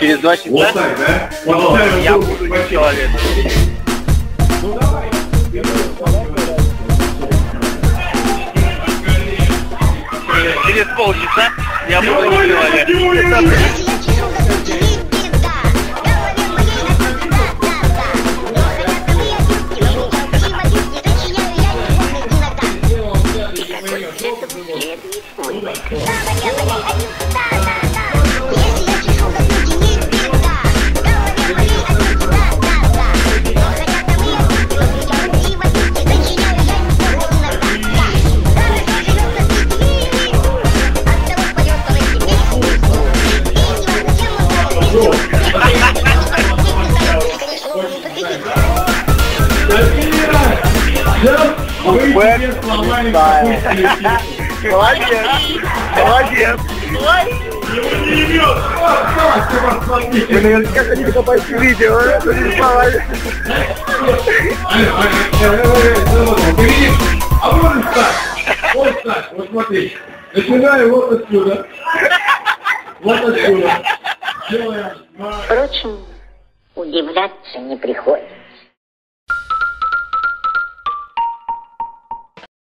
Через два часа Вот так, да? Вот ну, так я буду человек. Ну давай. Через полчаса я буду человек. Какой-то Молодец. Молодец. Не! Вы наверняка хотите попасть в видео, а? Алло, алло, алло, алло, впереди. А вот так, вот так, вот смотри. Начинаю вот отсюда. Вот отсюда. Делаем. Впрочем, удивляться не приходится.